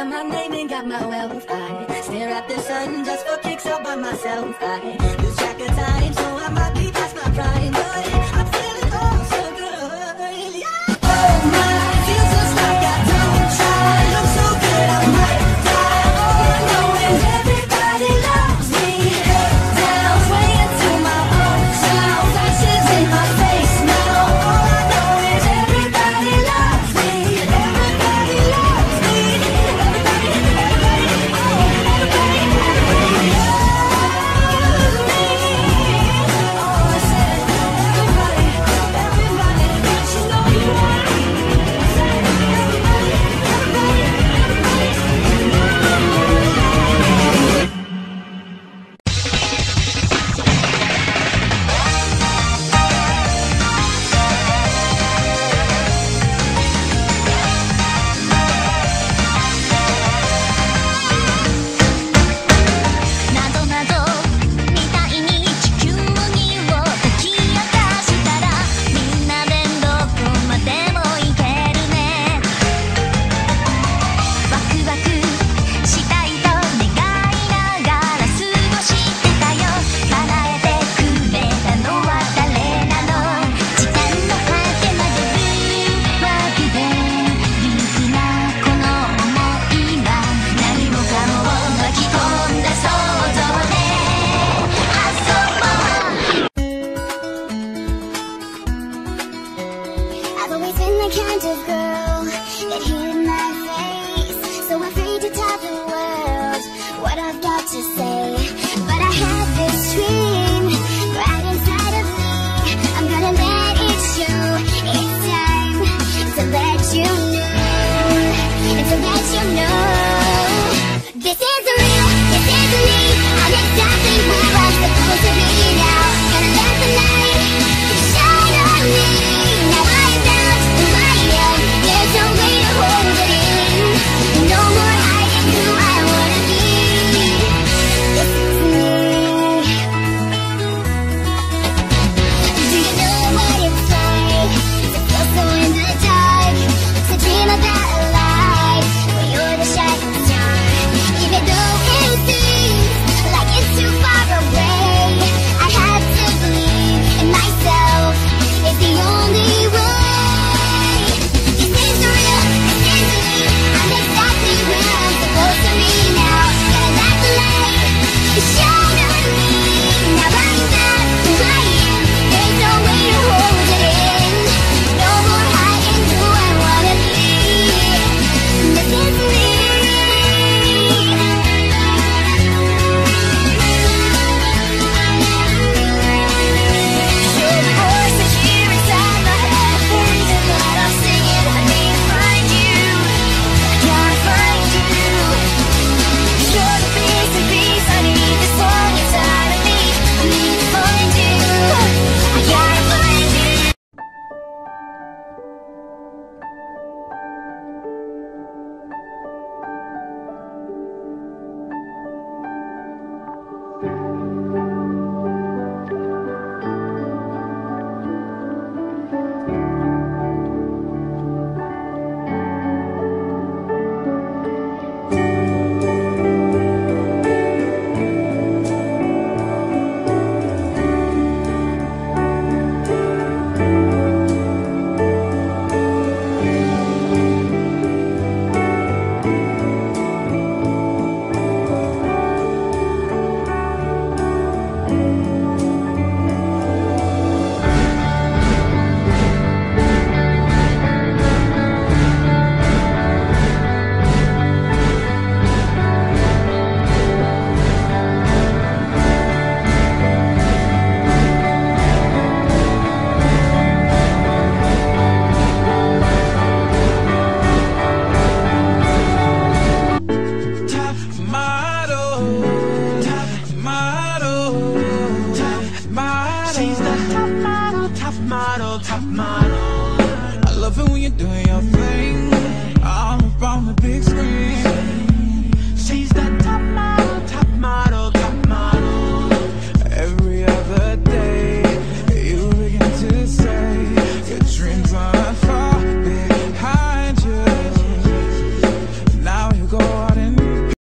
got my name and got my wealth. I stare at the sun just for kicks all by myself. I lose track of time, so I might be past my prime. But